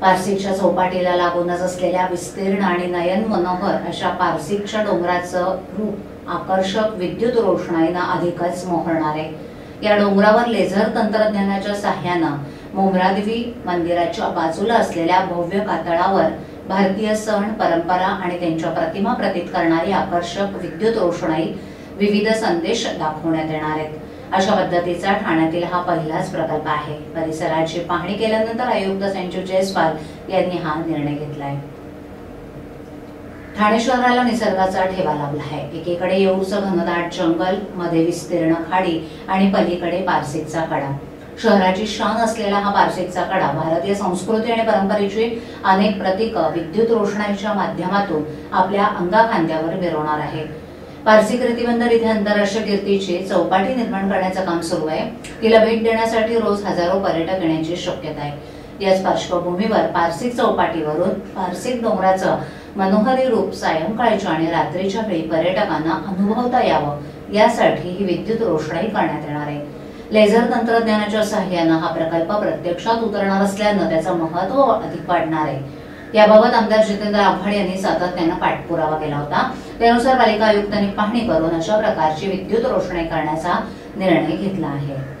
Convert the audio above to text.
पारसिकच्या चौपाटीला लागूनच असलेल्या विस्तीर्ण आणि नयन मनोहर अशा पारसिकच्या डोंगराचं रूप आकर्षक विद्युत रोषणाईनं अधिकच मोहरणारे. आहे या डोंगरावर लेझर तंत्रज्ञानाच्या साह्यानं मोगरादेवी मंदिराच्या बाजूला असलेल्या भव्य कातळावर भारतीय सण परंपरा आणि त्यांच्या प्रतिमा प्रतीत करणारी आकर्षक विद्युत रोषणाई विविध संदेश दाखवण्यात येणार आहेत. अशा पद्धतीचा ठाण्यातील हा पहिलाच प्रकल्प आहे. परिसराची पाहणी केल्यानंतर आयुक्त संजू जयस्वाल यांनी हा निर्णय घेतलाय. ठाणे शहराला निसर्गाचा ठेवा लाभला आहे. एकीकडे येऊरचं घनदाट जंगलमध्ये विस्तीर्ण खाडी आणि पलीकडे पारसिकचा कडा. शहराची शान असलेला हा पारसिकचा कडा भारतीय संस्कृती आणि परंपरेची अनेक प्रतीक विद्युत रोषणाईच्या माध्यमातून आपल्या अंगाखांद्यावर मिरवणार आहे. पारसी कृतिबंधर इथे आंतरराष्ट्रीय कीर्तीची चौपाटी निर्माण करण्याचं काम सुरू आहे. तिला भेट देण्यासाठी रोज हजारो पर्यटक येण्याची शक्यता आहे. याच पार्श्वभूमीवर पारसिक चौपाटीवरून पारसिक डोंगराचं मनोहरी रूप सायंकाळच्या आणि रात्रीच्या वेळी पर्यटकांना अनुभवता यावं यासाठी ही विद्युत रोषणाई करण्यात येणार आहे. लेझर तंत्रज्ञानाच्या सहाय्यानं हा प्रकल्प प्रत्यक्षात उतरणार असल्यानं त्याचं महत्त्व अधिक वाढणार आहे. याबाबत आमदार जितेंद्र आव्हाड यांनी सातत्यानं पाठपुरावा केला होता. त्यानुसार पालिका आयुक्तांनी पाहणी करून अशा प्रकारची विद्युत रोषणाई करण्याचा निर्णय घेतला आहे.